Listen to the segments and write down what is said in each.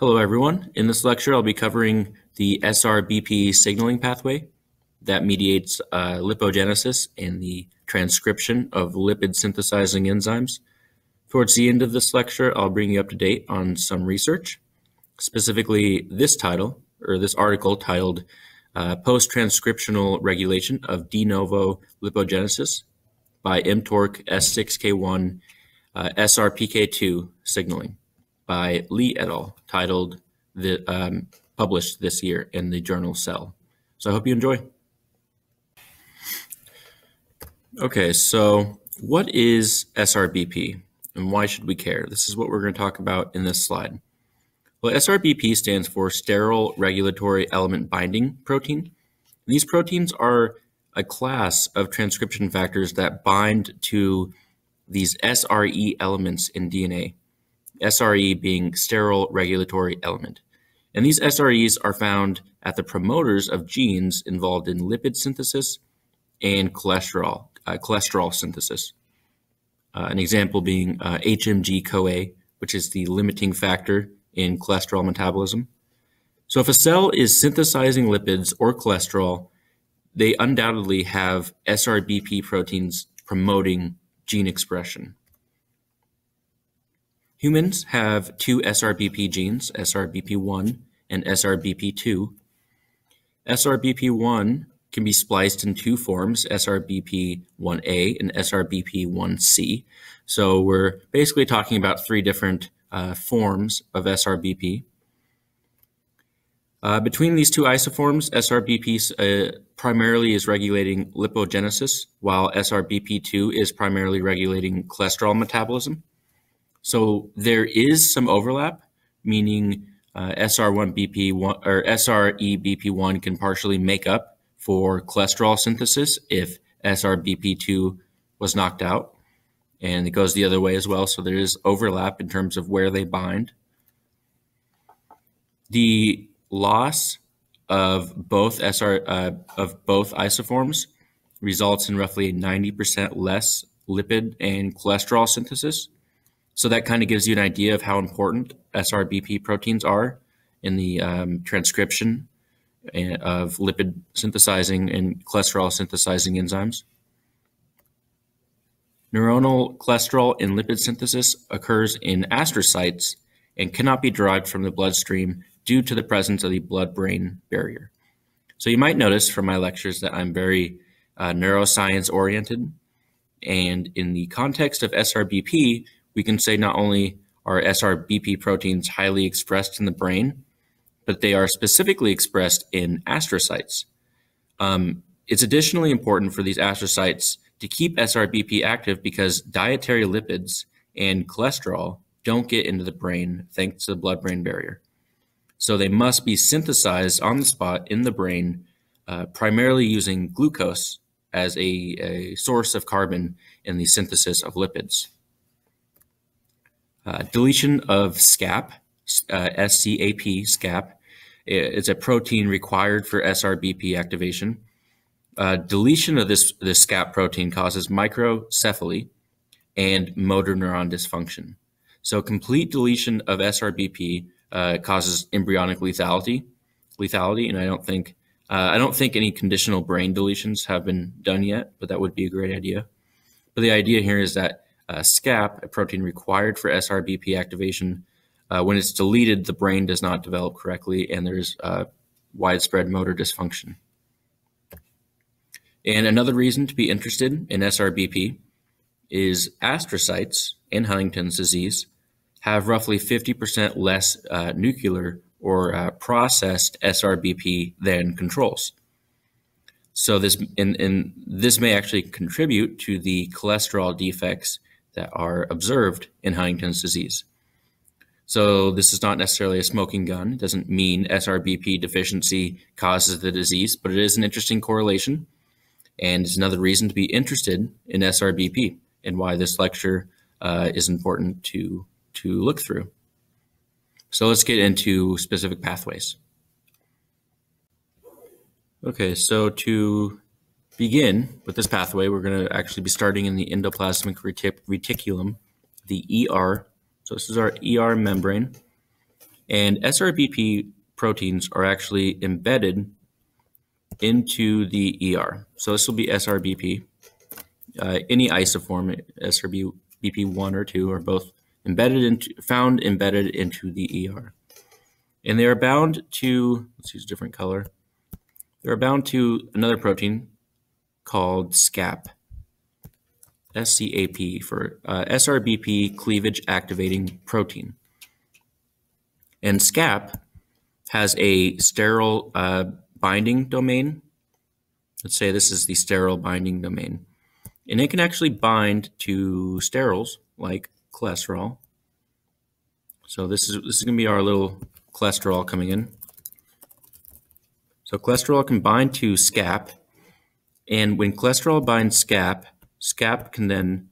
Hello, everyone. In this lecture, I'll be covering the SRBP signaling pathway that mediates uh, lipogenesis and the transcription of lipid synthesizing enzymes. Towards the end of this lecture, I'll bring you up to date on some research, specifically this title, or this article titled uh, Post-Transcriptional Regulation of De Novo Lipogenesis by mTORC S6K1 uh, SRPK2 Signaling by Lee et al., titled the, um, published this year in the journal Cell. So I hope you enjoy. Okay, so what is SRBP and why should we care? This is what we're going to talk about in this slide. Well, SRBP stands for Sterol Regulatory Element Binding Protein. These proteins are a class of transcription factors that bind to these SRE elements in DNA. SRE being sterol regulatory element. And these SREs are found at the promoters of genes involved in lipid synthesis and cholesterol, uh, cholesterol synthesis. Uh, an example being uh, HMG CoA, which is the limiting factor in cholesterol metabolism. So if a cell is synthesizing lipids or cholesterol, they undoubtedly have SRBP proteins promoting gene expression. Humans have two SRBP genes, SRBP1 and SRBP2. SRBP1 can be spliced in two forms, SRBP1A and SRBP1C. So we're basically talking about three different uh, forms of SRBP. Uh, between these two isoforms, SRBP uh, primarily is regulating lipogenesis, while SRBP2 is primarily regulating cholesterol metabolism. So there is some overlap, meaning uh, SR1BP1 or SREBP1 can partially make up for cholesterol synthesis if SRBP2 was knocked out. And it goes the other way as well. So there is overlap in terms of where they bind. The loss of both SR uh, of both isoforms results in roughly 90% less lipid and cholesterol synthesis so that kind of gives you an idea of how important SRBP proteins are in the um, transcription eh, of lipid synthesizing and cholesterol synthesizing enzymes. Neuronal cholesterol and lipid synthesis occurs in astrocytes and cannot be derived from the bloodstream due to the presence of the blood-brain barrier. So you might notice from my lectures that I'm very uh, neuroscience oriented. And in the context of SRBP, we can say not only are SRBP proteins highly expressed in the brain, but they are specifically expressed in astrocytes. Um, it's additionally important for these astrocytes to keep SRBP active because dietary lipids and cholesterol don't get into the brain thanks to the blood brain barrier. So they must be synthesized on the spot in the brain, uh, primarily using glucose as a, a source of carbon in the synthesis of lipids. Uh, deletion of SCAP, uh, SCAP, SCAP, is a protein required for SRBP activation. Uh, deletion of this, this SCAP protein causes microcephaly and motor neuron dysfunction. So complete deletion of SRBP uh, causes embryonic lethality, lethality, and I don't think uh, I don't think any conditional brain deletions have been done yet, but that would be a great idea. But the idea here is that uh, SCAP, a protein required for SRBP activation, uh, when it's deleted, the brain does not develop correctly and there's uh, widespread motor dysfunction. And another reason to be interested in SRBP is astrocytes in Huntington's disease have roughly 50% less uh, nuclear or uh, processed SRBP than controls. So this and, and this may actually contribute to the cholesterol defects that are observed in Huntington's disease. So this is not necessarily a smoking gun. It doesn't mean SRBP deficiency causes the disease, but it is an interesting correlation. And it's another reason to be interested in SRBP and why this lecture uh, is important to, to look through. So let's get into specific pathways. Okay, so to begin with this pathway, we're going to actually be starting in the endoplasmic retic reticulum, the ER. So this is our ER membrane. And SRBP proteins are actually embedded into the ER. So this will be SRBP. Uh, any isoform, SRBP1 or 2, are both embedded into, found embedded into the ER. And they are bound to, let's use a different color. They're bound to another protein called SCAP. SCAP for uh, SRBP cleavage activating protein. And SCAP has a sterol uh, binding domain. Let's say this is the sterol binding domain. And it can actually bind to sterols like cholesterol. So this is this is going to be our little cholesterol coming in. So cholesterol can bind to SCAP, and when cholesterol binds SCAP, SCAP can then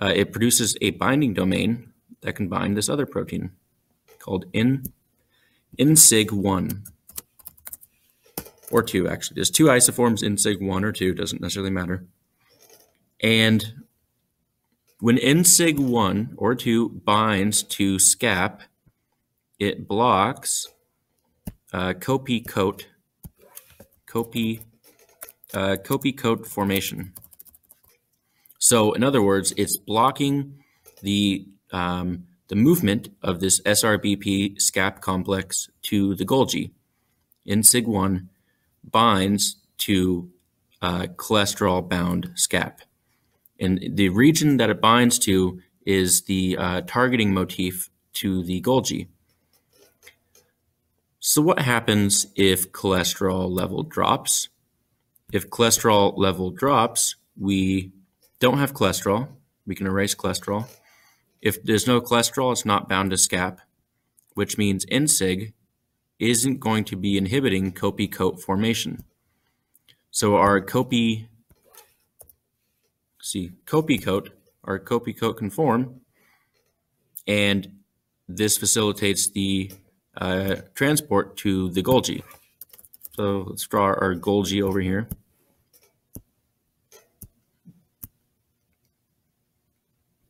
uh, it produces a binding domain that can bind this other protein called in INSIG1 or 2 actually. There's two isoforms INSIG1 or 2, doesn't necessarily matter. And when INSIG1 or 2 binds to SCAP, it blocks uh, copy coat copy uh, copy coat formation. So in other words, it's blocking the um, the movement of this SRBP SCAP complex to the Golgi. INSIG1 binds to uh, cholesterol bound SCAP. And the region that it binds to is the uh, targeting motif to the Golgi. So what happens if cholesterol level drops? If cholesterol level drops, we don't have cholesterol. We can erase cholesterol. If there's no cholesterol, it's not bound to SCAP, which means INSIG isn't going to be inhibiting copy coat formation. So our copy, see, copy coat, our copy coat can form, and this facilitates the uh, transport to the Golgi. So let's draw our Golgi over here.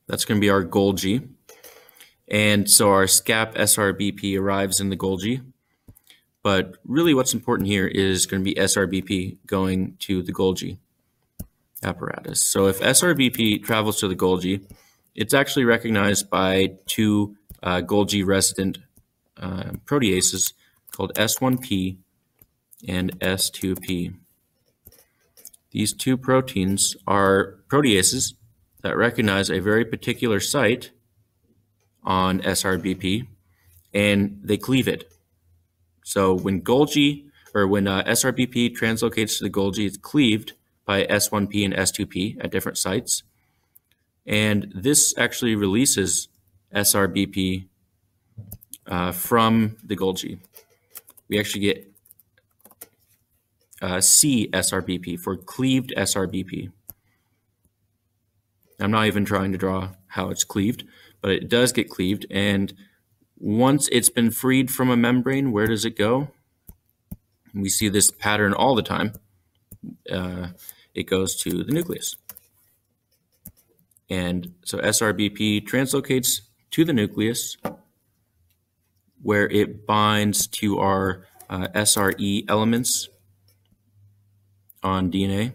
That's going to be our Golgi. And so our SCAP SRBP arrives in the Golgi. But really what's important here is going to be SRBP going to the Golgi apparatus. So if SRBP travels to the Golgi, it's actually recognized by two uh, Golgi resident uh, proteases called S1P and S2P. These two proteins are proteases that recognize a very particular site on SRBP and they cleave it. So when Golgi or when uh, SRBP translocates to the Golgi, it's cleaved by S1P and S2P at different sites. And this actually releases SRBP uh, from the Golgi. We actually get uh, C SRBP for cleaved SRBP. I'm not even trying to draw how it's cleaved, but it does get cleaved. And once it's been freed from a membrane, where does it go? We see this pattern all the time. Uh, it goes to the nucleus. And so SRBP translocates to the nucleus where it binds to our uh, SRE elements on DNA.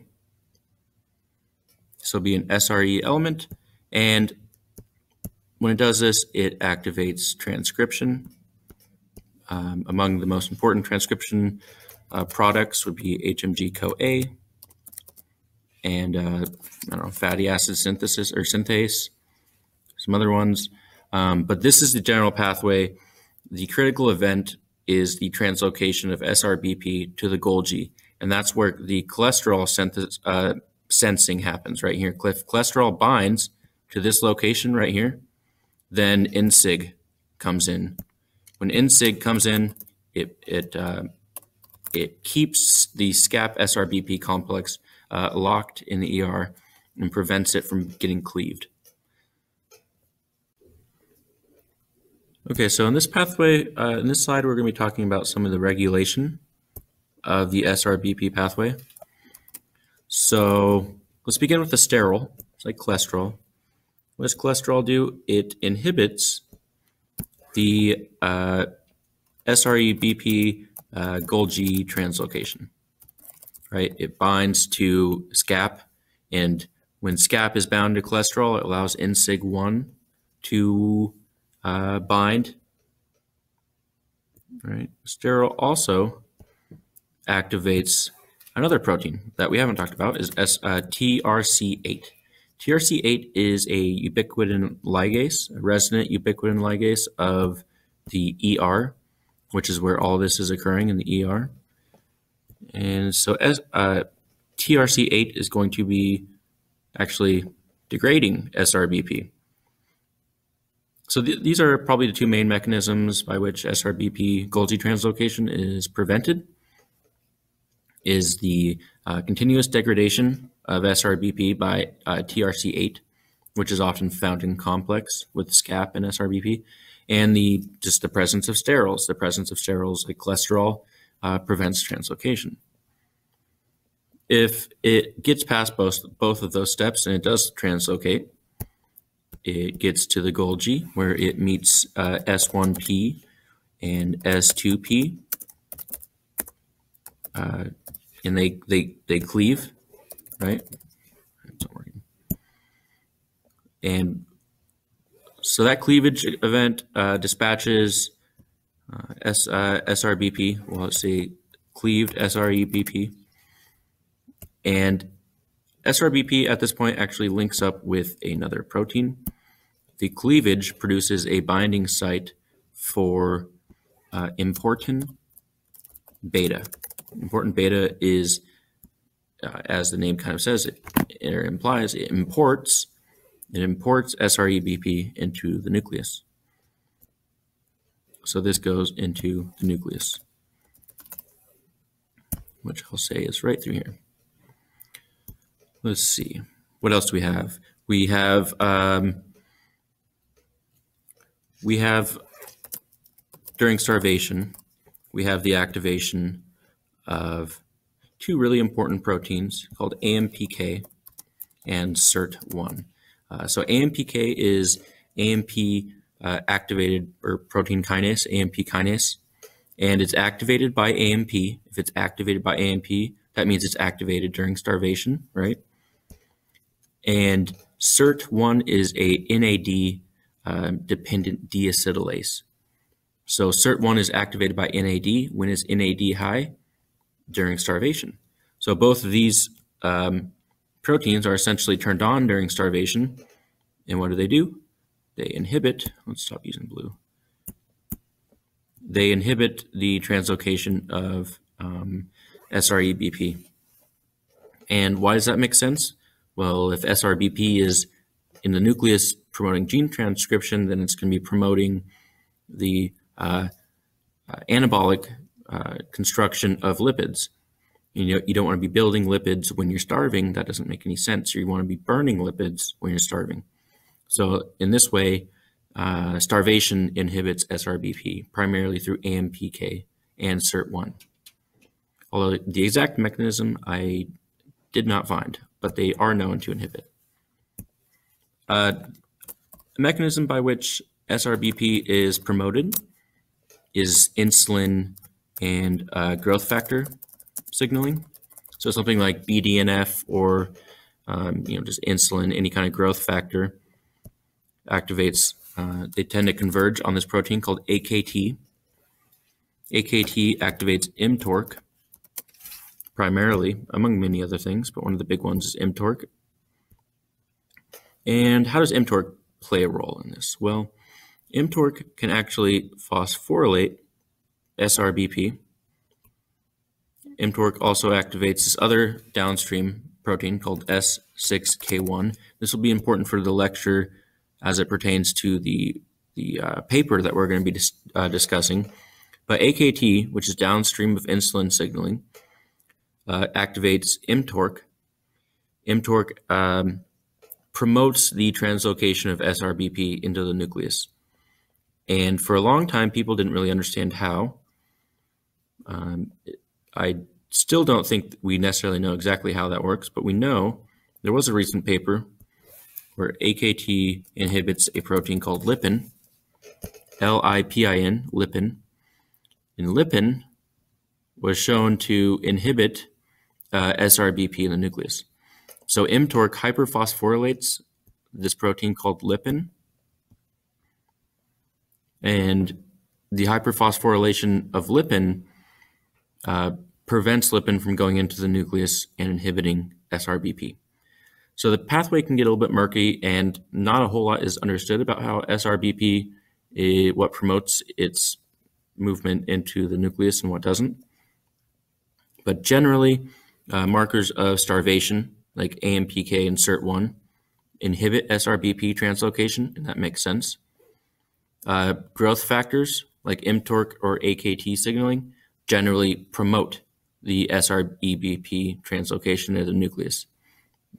So it'll be an SRE element. And when it does this, it activates transcription. Um, among the most important transcription uh, products would be HMG-CoA and uh, I don't know, fatty acid synthesis or synthase, some other ones. Um, but this is the general pathway. The critical event is the translocation of SRBP to the Golgi, and that's where the cholesterol synthesis, uh, sensing happens right here. If cholesterol binds to this location right here, then INSIG comes in. When INSIG comes in, it it uh, it keeps the SCAP SRBP complex uh, locked in the ER and prevents it from getting cleaved. Okay, so in this pathway, uh, in this slide, we're going to be talking about some of the regulation of the SRBP pathway. So let's begin with the sterol. It's like cholesterol. What does cholesterol do? It inhibits the uh, SREBP uh, Golgi translocation, right? It binds to SCAP, and when SCAP is bound to cholesterol, it allows INSIG1 to uh, bind, right? Sterol also activates another protein that we haven't talked about is S, uh, TRC8. TRC8 is a ubiquitin ligase, a resonant ubiquitin ligase of the ER, which is where all this is occurring in the ER. And so as uh, TRC8 is going to be actually degrading SRBP. So th these are probably the two main mechanisms by which SRBP Golgi translocation is prevented is the uh, continuous degradation of SRBP by uh, TRC8, which is often found in complex with SCAP and SRBP, and the just the presence of sterols. The presence of sterols like cholesterol uh, prevents translocation. If it gets past both, both of those steps and it does translocate, it gets to the Golgi where it meets uh, S1P and S2P. And they, they, they cleave, right? And so that cleavage event uh, dispatches uh, S, uh, SRBP, well, let's say cleaved SREBP. And SRBP at this point actually links up with another protein. The cleavage produces a binding site for uh, importin beta. Importin beta is, uh, as the name kind of says, it, it implies it imports it imports SREBP into the nucleus. So this goes into the nucleus, which I'll say is right through here. Let's see. What else do we have? We have um, we have during starvation, we have the activation of two really important proteins called AMPK and SIRT1. Uh, so AMPK is AMP uh, activated or protein kinase, AMP kinase, and it's activated by AMP. If it's activated by AMP, that means it's activated during starvation, right? And SIRT1 is a NAD uh, dependent deacetylase. So SIRT1 is activated by NAD when it's NAD high during starvation. So both of these um, proteins are essentially turned on during starvation. And what do they do? They inhibit, let's stop using blue. They inhibit the translocation of um, SREBP. And why does that make sense? Well, if SRBP is in the nucleus promoting gene transcription, then it's going to be promoting the uh, uh, anabolic uh, construction of lipids. You know, you don't want to be building lipids when you're starving. That doesn't make any sense. You want to be burning lipids when you're starving. So in this way, uh, starvation inhibits SRBP primarily through AMPK and SIRT1. Although the exact mechanism I did not find, but they are known to inhibit. Uh, a mechanism by which SRBP is promoted is insulin and uh, growth factor signaling. So something like BDNF or um, you know just insulin, any kind of growth factor activates. Uh, they tend to converge on this protein called AKT. AKT activates mTORC primarily, among many other things, but one of the big ones is mTORC. And how does mTORC play a role in this? Well, mTORC can actually phosphorylate SRBP. mTORC also activates this other downstream protein called S6K1. This will be important for the lecture as it pertains to the, the uh, paper that we're going to be dis uh, discussing. But AKT, which is downstream of insulin signaling, uh, activates mTORC. mTORC um, promotes the translocation of SRBP into the nucleus. And for a long time, people didn't really understand how. Um, I still don't think we necessarily know exactly how that works, but we know there was a recent paper where AKT inhibits a protein called lipin, L-I-P-I-N, lipin, And lipin was shown to inhibit uh, SRBP in the nucleus. So mTORC hyperphosphorylates this protein called lipin, and the hyperphosphorylation of lipin uh, prevents lipin from going into the nucleus and inhibiting SRBP. So the pathway can get a little bit murky, and not a whole lot is understood about how SRBP, is, what promotes its movement into the nucleus and what doesn't. But generally, uh, markers of starvation, like AMPK and SIRT1, inhibit SRBP translocation, and that makes sense. Uh, growth factors, like mTORC or AKT signaling, generally promote the SRBP translocation of the nucleus.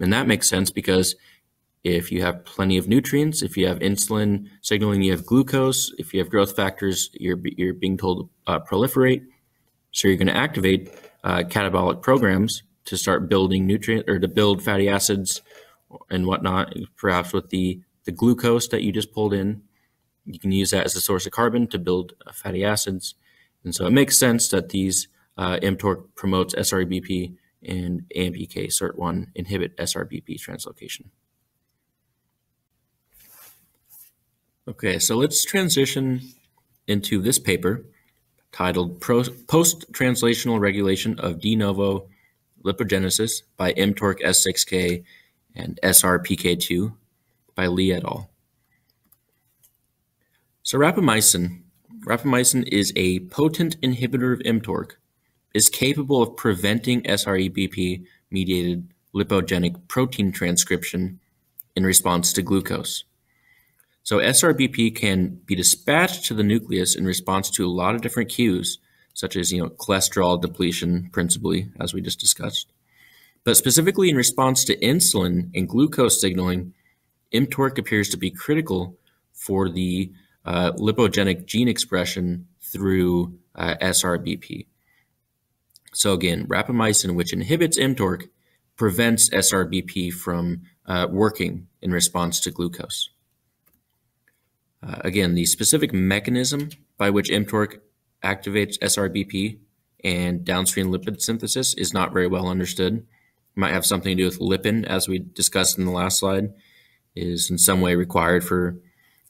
And that makes sense because if you have plenty of nutrients, if you have insulin signaling, you have glucose, if you have growth factors, you're, you're being told to uh, proliferate. So you're going to activate uh, catabolic programs to start building nutrient or to build fatty acids and whatnot, perhaps with the, the glucose that you just pulled in. You can use that as a source of carbon to build uh, fatty acids. And so it makes sense that these uh, mTORC promotes SRBP and AMPK SIRT1 inhibit SRBP translocation. Okay, so let's transition into this paper titled Post-Translational Regulation of De Novo Lipogenesis by mTORC S6K and SRPK2 by Lee et al. So rapamycin, rapamycin is a potent inhibitor of mTORC is capable of preventing SREBP mediated lipogenic protein transcription in response to glucose. So SRBP can be dispatched to the nucleus in response to a lot of different cues, such as you know cholesterol depletion, principally as we just discussed. But specifically in response to insulin and glucose signaling, mTORC appears to be critical for the uh, lipogenic gene expression through uh, SRBP. So again, rapamycin, which inhibits mTORC, prevents SRBP from uh, working in response to glucose. Uh, again, the specific mechanism by which mTORC activates SRBP and downstream lipid synthesis is not very well understood. It might have something to do with lipin, as we discussed in the last slide, is in some way required for,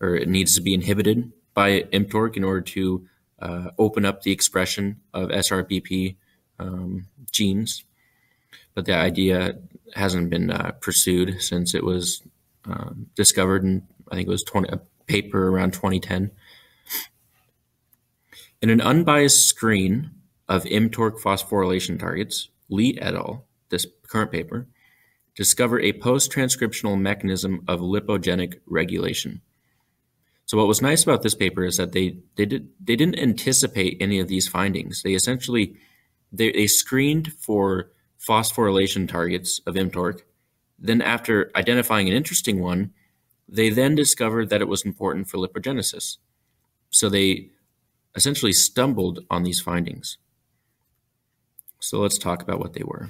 or it needs to be inhibited by mTORC in order to uh, open up the expression of SRBP um, genes, but the idea hasn't been uh, pursued since it was uh, discovered in I think it was 20, a paper around 2010. In an unbiased screen of mTORC phosphorylation targets, Lee et al., this current paper, discover a post-transcriptional mechanism of lipogenic regulation. So what was nice about this paper is that they they did they didn't anticipate any of these findings. They essentially they, they screened for phosphorylation targets of mTORC. Then, after identifying an interesting one, they then discovered that it was important for lipogenesis. So they essentially stumbled on these findings. So let's talk about what they were.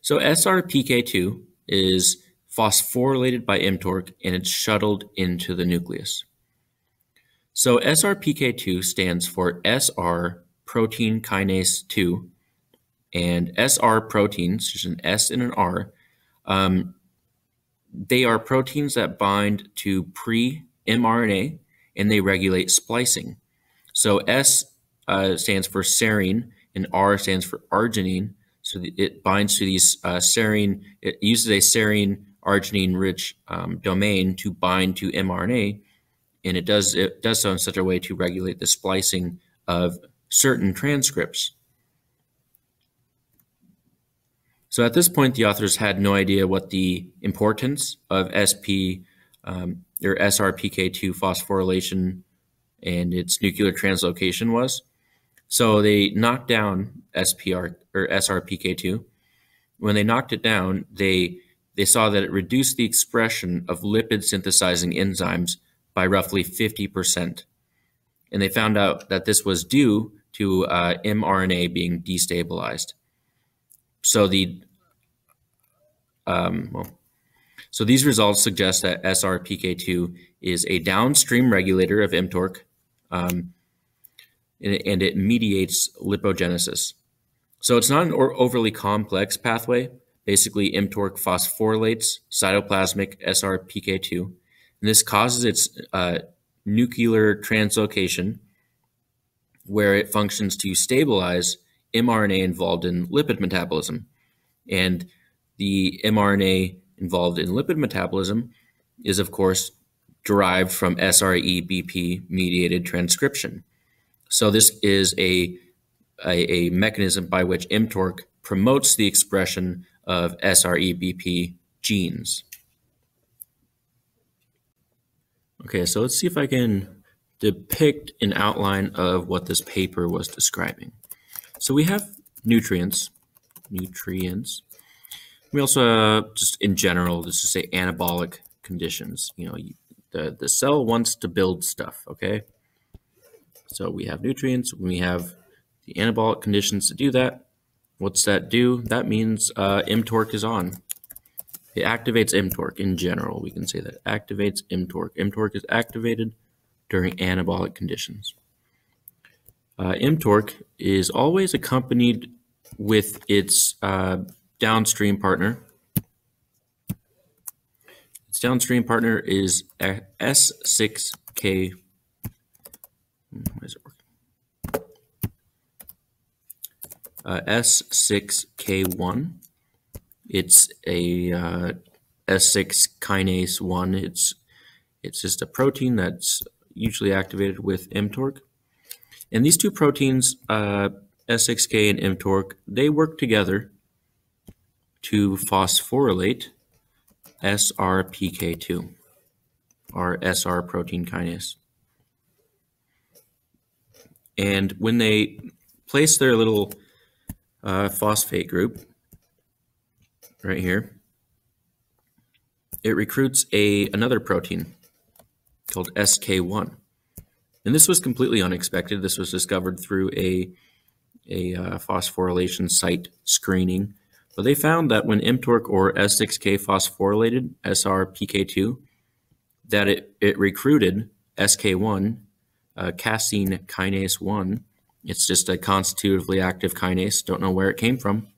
So SRPK2 is phosphorylated by mTORC and it's shuttled into the nucleus. So SRPK2 stands for SR protein kinase 2 and SR proteins, there's an S and an R, um, they are proteins that bind to pre mRNA and they regulate splicing. So S uh, stands for serine and R stands for arginine. So it binds to these uh, serine, it uses a serine arginine rich um, domain to bind to mRNA. And it does, it does so in such a way to regulate the splicing of certain transcripts. So at this point, the authors had no idea what the importance of SP um, or SRPK2 phosphorylation and its nuclear translocation was. So they knocked down SPR or SRPK2. When they knocked it down, they they saw that it reduced the expression of lipid synthesizing enzymes by roughly 50%. And they found out that this was due to uh, mRNA being destabilized. So the um, well, so these results suggest that SRPK2 is a downstream regulator of mTORC. Um, and and it mediates lipogenesis. So it's not an overly complex pathway. Basically, mTORC phosphorylates cytoplasmic SRPK2, and this causes its uh, nuclear translocation, where it functions to stabilize mRNA involved in lipid metabolism. And the mRNA involved in lipid metabolism is, of course, derived from SREBP mediated transcription. So this is a, a, a mechanism by which mTORC promotes the expression of SREBP genes. Okay, so let's see if I can depict an outline of what this paper was describing. So we have nutrients, nutrients. We also, just in general, just to say anabolic conditions. You know, the, the cell wants to build stuff, okay? So we have nutrients, we have the anabolic conditions to do that. What's that do? That means uh, is on. It activates mTORC in general. We can say that activates mTORC. mTORC is activated during anabolic conditions. Uh, is always accompanied with its uh, downstream partner. Its downstream partner is S6K why is it working? Uh, S6K1. It's a uh, S6 kinase 1. It's it's just a protein that's usually activated with mTORC. And these two proteins, uh, S6K and mTORC, they work together to phosphorylate SRPK2, our SR protein kinase. And when they place their little uh, phosphate group right here, it recruits a another protein called SK1. And this was completely unexpected. This was discovered through a, a uh, phosphorylation site screening. But they found that when mTORC or S6K phosphorylated SRPK2, that it, it recruited SK1 uh, casein kinase 1. It's just a constitutively active kinase. Don't know where it came from,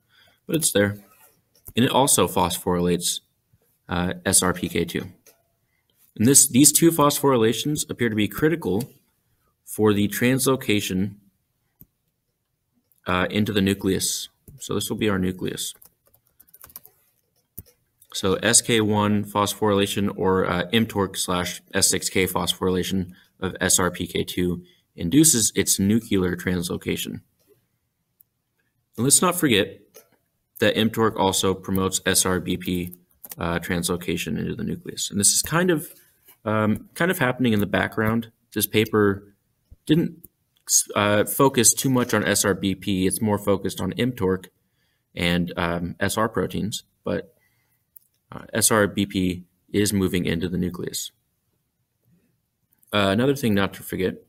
but it's there. And it also phosphorylates uh, SRPK2. And this, these two phosphorylations appear to be critical for the translocation uh, into the nucleus. So this will be our nucleus. So SK1 phosphorylation or uh, mTORC slash S6K phosphorylation of SRPK2 induces its nuclear translocation. And let's not forget that mTORC also promotes SRBP uh, translocation into the nucleus. And this is kind of um, kind of happening in the background. This paper didn't uh, focus too much on SRBP. It's more focused on mTORC and um, SR proteins, but uh, SRBP is moving into the nucleus. Uh, another thing not to forget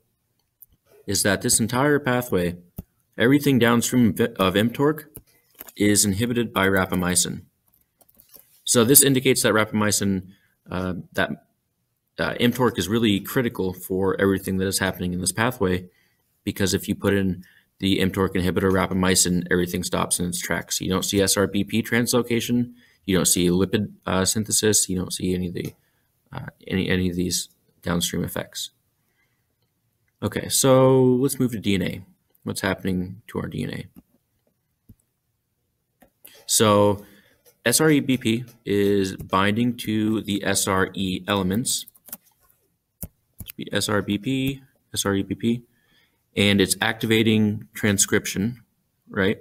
is that this entire pathway, everything downstream of mTORC, is inhibited by rapamycin. So this indicates that rapamycin, uh, that uh, mTORC is really critical for everything that is happening in this pathway, because if you put in the mTORC inhibitor rapamycin, everything stops in its tracks. You don't see SRBP translocation, you don't see lipid uh, synthesis, you don't see any of the uh, any any of these downstream effects. Okay, so let's move to DNA. What's happening to our DNA? So SREBP is binding to the SRE elements. SRBP, SREBP, and it's activating transcription, right?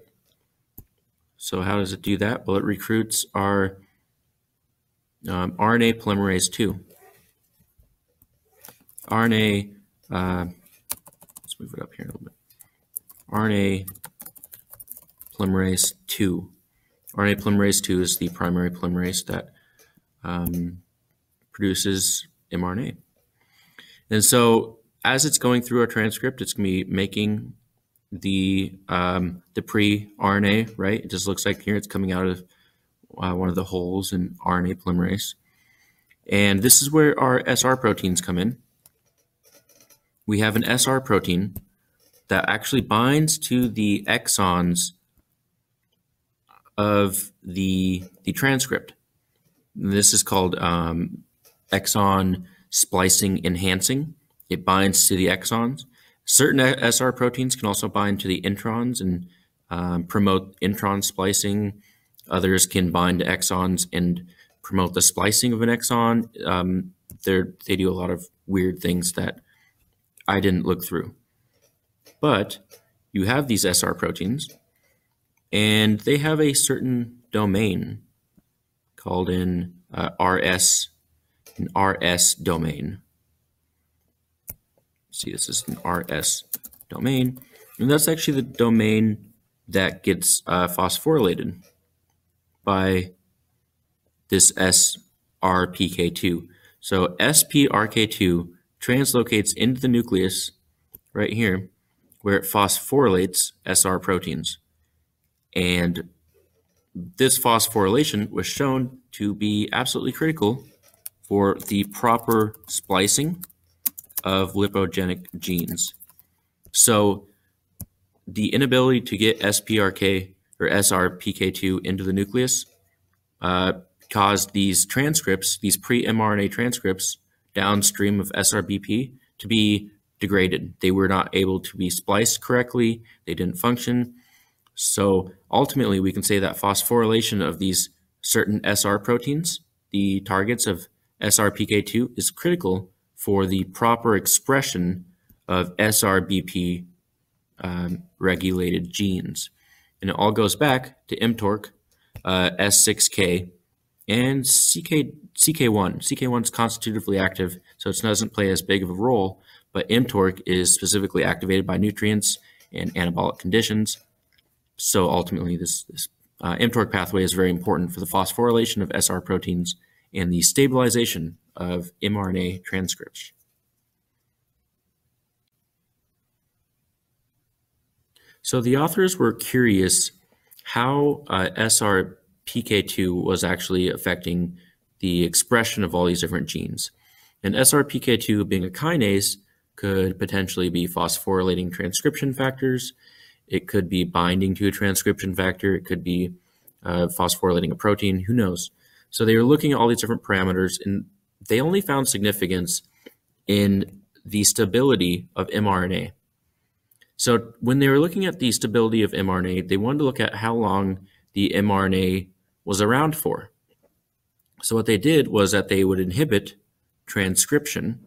So how does it do that? Well, it recruits our um, RNA polymerase 2. RNA, uh, move it up here a little bit. RNA polymerase 2. RNA polymerase 2 is the primary polymerase that um, produces mRNA. And so as it's going through our transcript, it's going to be making the um, the pre-RNA, right? It just looks like here it's coming out of uh, one of the holes in RNA polymerase. And this is where our SR proteins come in we have an SR protein that actually binds to the exons of the, the transcript. This is called um, exon splicing enhancing. It binds to the exons. Certain SR proteins can also bind to the introns and um, promote intron splicing. Others can bind to exons and promote the splicing of an exon. Um, they do a lot of weird things that I didn't look through. But you have these SR proteins, and they have a certain domain called an uh, RS, an RS domain. See, this is an RS domain, and that's actually the domain that gets uh, phosphorylated by this SRPK2. So SPRK2 translocates into the nucleus right here where it phosphorylates SR proteins. And this phosphorylation was shown to be absolutely critical for the proper splicing of lipogenic genes. So the inability to get SPRK or SRPK2 into the nucleus uh, caused these transcripts, these pre-mRNA transcripts downstream of SRBP to be degraded. They were not able to be spliced correctly. They didn't function. So ultimately, we can say that phosphorylation of these certain SR proteins, the targets of SRPK2, is critical for the proper expression of SRBP um, regulated genes. And it all goes back to mTORC, uh, S6K, and CK, CK1. CK1 is constitutively active, so it doesn't play as big of a role, but mTORC is specifically activated by nutrients and anabolic conditions. So ultimately, this, this uh, mTORC pathway is very important for the phosphorylation of SR proteins and the stabilization of mRNA transcripts. So the authors were curious how uh, SRPK2 was actually affecting the expression of all these different genes. And SRPK2 being a kinase could potentially be phosphorylating transcription factors. It could be binding to a transcription factor. It could be uh, phosphorylating a protein. Who knows? So they were looking at all these different parameters, and they only found significance in the stability of mRNA. So when they were looking at the stability of mRNA, they wanted to look at how long the mRNA was around for. So what they did was that they would inhibit transcription.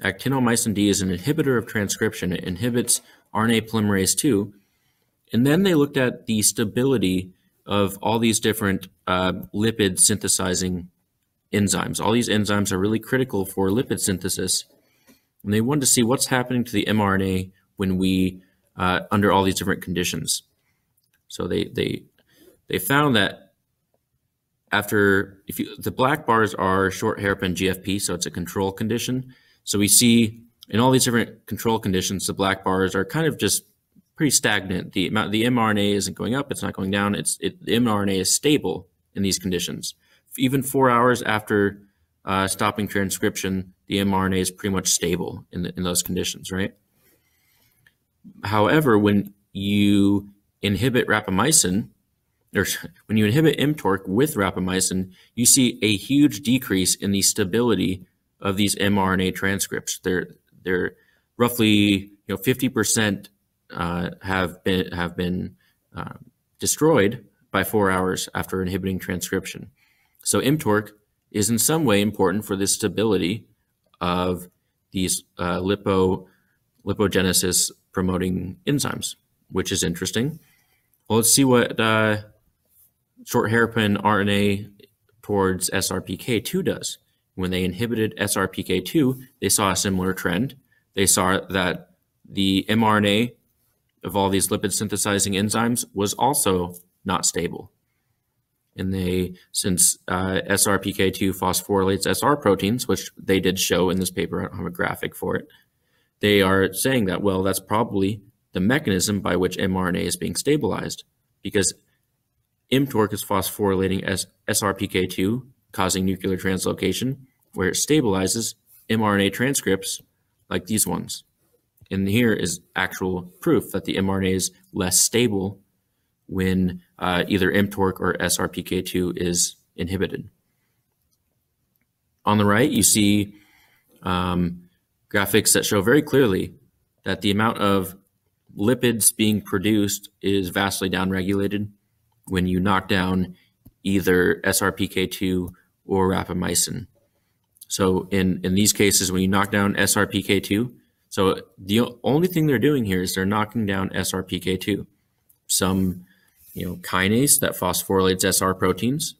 Actinomycin D is an inhibitor of transcription. It inhibits RNA polymerase 2. And then they looked at the stability of all these different uh, lipid synthesizing enzymes. All these enzymes are really critical for lipid synthesis. And they wanted to see what's happening to the mRNA when we uh, under all these different conditions. So they they they found that after if you the black bars are short hairpin GFP, so it's a control condition. So we see in all these different control conditions, the black bars are kind of just pretty stagnant. The amount the mRNA isn't going up, it's not going down. It's it, the mRNA is stable in these conditions. Even four hours after uh, stopping transcription, the mRNA is pretty much stable in, the, in those conditions, right? However, when you inhibit rapamycin, or when you inhibit mTORC with rapamycin, you see a huge decrease in the stability of these mRNA transcripts. They're they're roughly you know 50% uh, have been have been uh, destroyed by four hours after inhibiting transcription. So mTORC is in some way important for the stability of these uh, lipo lipogenesis promoting enzymes, which is interesting. Well, let's see what uh, short hairpin RNA towards SRPK2 does. When they inhibited SRPK2, they saw a similar trend. They saw that the mRNA of all these lipid synthesizing enzymes was also not stable. And they, since uh, SRPK2 phosphorylates SR proteins, which they did show in this paper, I don't have a graphic for it, they are saying that, well, that's probably the mechanism by which mRNA is being stabilized because mTORC is phosphorylating S- SRPK2, causing nuclear translocation, where it stabilizes mRNA transcripts like these ones. And here is actual proof that the mRNA is less stable when uh, either mTORC or SRPK2 is inhibited. On the right, you see um, graphics that show very clearly that the amount of lipids being produced is vastly downregulated when you knock down either SRPK2 or rapamycin. So in, in these cases, when you knock down SRPK2, so the only thing they're doing here is they're knocking down SRPK2. Some, you know, kinase that phosphorylates SR proteins.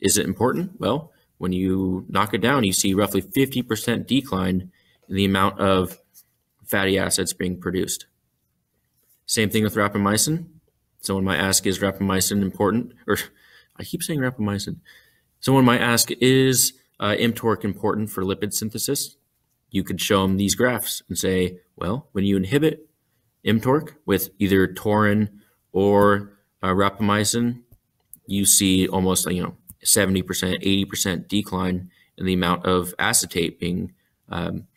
Is it important? Well, when you knock it down, you see roughly 50% decline in the amount of fatty acids being produced. Same thing with rapamycin. Someone might ask, is rapamycin important? Or I keep saying rapamycin. Someone might ask, is uh, mTORC important for lipid synthesis? you could show them these graphs and say, well, when you inhibit mTORC with either Torin or uh, rapamycin, you see almost you know 70%, 80% decline in the amount of acetate being um,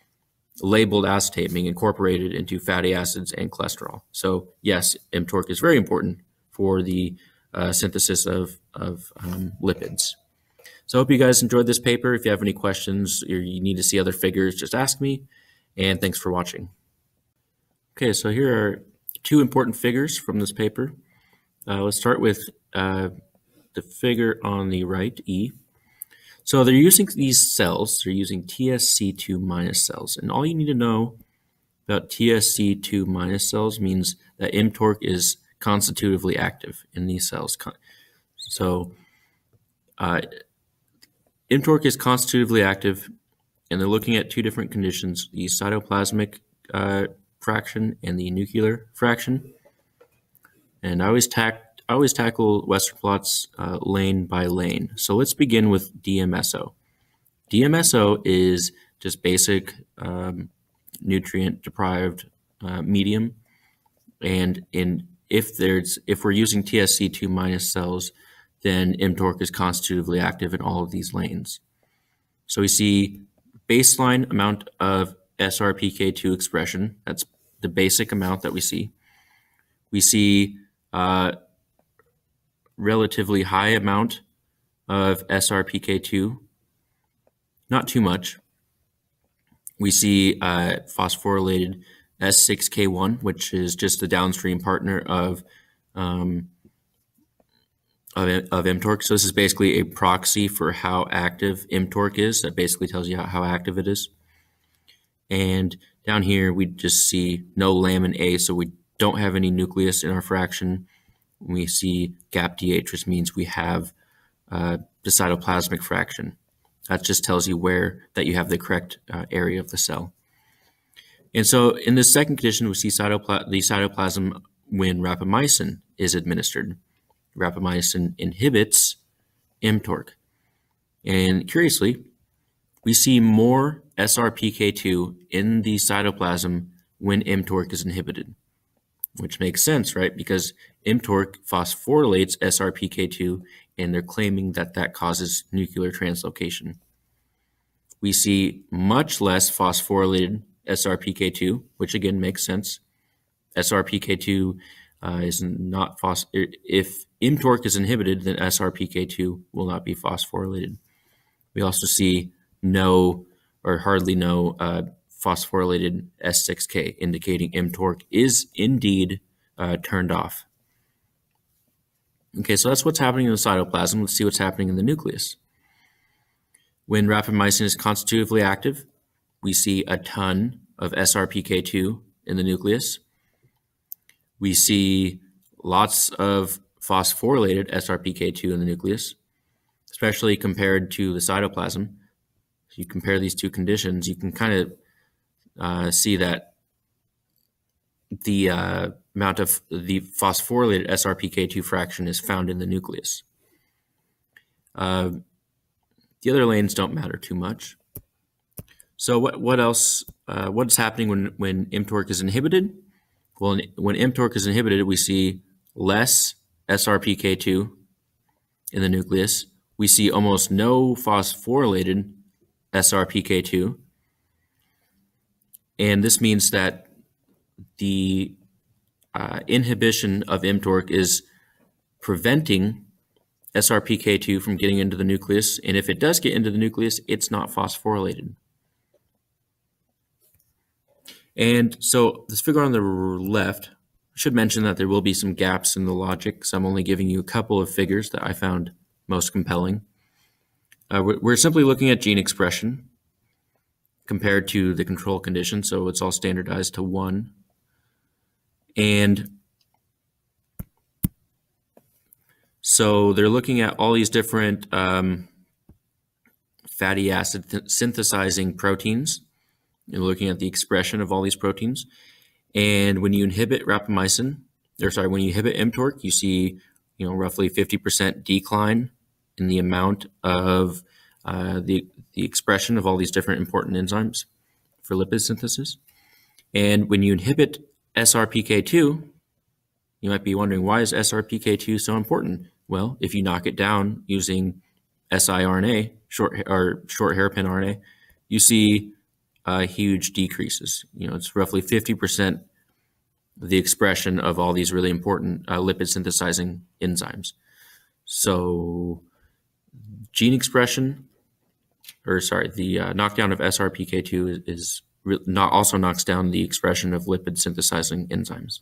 labeled acetate being incorporated into fatty acids and cholesterol. So yes, mTORC is very important for the uh, synthesis of, of um, lipids. So I hope you guys enjoyed this paper. If you have any questions or you need to see other figures, just ask me. And thanks for watching. Okay, so here are two important figures from this paper. Uh, let's start with uh, the figure on the right, E. So they're using these cells, they're using TSC2 minus cells. And all you need to know about TSC2 minus cells means that mTORC is constitutively active in these cells. So uh, mTORC is constitutively active, and they're looking at two different conditions, the cytoplasmic uh, fraction and the nuclear fraction. And I always, tack, I always tackle Western blots uh, lane by lane. So let's begin with DMSO. DMSO is just basic um, nutrient deprived uh, medium. And in if there's if we're using TSC2 minus cells, then mTORC is constitutively active in all of these lanes. So we see baseline amount of SRPK2 expression. That's the basic amount that we see. We see uh, relatively high amount of SRPK2, not too much. We see uh, phosphorylated S6K1, which is just the downstream partner of um, of, of mTORC. So this is basically a proxy for how active mTORC is. That basically tells you how, how active it is. And down here, we just see no lamin A, so we don't have any nucleus in our fraction. We see GAPDH, which means we have uh, the cytoplasmic fraction. That just tells you where that you have the correct uh, area of the cell. And so in the second condition, we see cytopla the cytoplasm when rapamycin is administered rapamycin inhibits mTORC. And curiously, we see more SRPK2 in the cytoplasm when mTORC is inhibited, which makes sense, right? Because mTORC phosphorylates SRPK2, and they're claiming that that causes nuclear translocation. We see much less phosphorylated SRPK2, which again makes sense. SRPK2 uh, is not phos- if mTORC is inhibited, then SRPK2 will not be phosphorylated. We also see no or hardly no uh, phosphorylated S6K, indicating mTORC is indeed uh, turned off. Okay, so that's what's happening in the cytoplasm. Let's see what's happening in the nucleus. When rapamycin is constitutively active, we see a ton of SRPK2 in the nucleus. We see lots of phosphorylated SRPK2 in the nucleus, especially compared to the cytoplasm. If you compare these two conditions, you can kind of uh, see that the uh, amount of the phosphorylated SRPK2 fraction is found in the nucleus. Uh, the other lanes don't matter too much. So what, what else, uh, what's happening when, when mTORC is inhibited? Well, when mTORC is inhibited, we see less SRPK2 in the nucleus. We see almost no phosphorylated SRPK2. And this means that the uh, inhibition of mTORC is preventing SRPK2 from getting into the nucleus, and if it does get into the nucleus, it's not phosphorylated. And so this figure on the left, I should mention that there will be some gaps in the logic, so I'm only giving you a couple of figures that I found most compelling. Uh, we're simply looking at gene expression compared to the control condition, so it's all standardized to 1. And so they're looking at all these different um, fatty acid synthesizing proteins you're looking at the expression of all these proteins. And when you inhibit rapamycin, or sorry, when you inhibit mTORC, you see, you know, roughly 50% decline in the amount of uh, the, the expression of all these different important enzymes for lipid synthesis. And when you inhibit SRPK2, you might be wondering, why is SRPK2 so important? Well, if you knock it down using siRNA, short or short hairpin RNA, you see uh, huge decreases. You know, it's roughly 50% the expression of all these really important uh, lipid synthesizing enzymes. So gene expression, or sorry, the uh, knockdown of SRPK2 is, is also knocks down the expression of lipid synthesizing enzymes.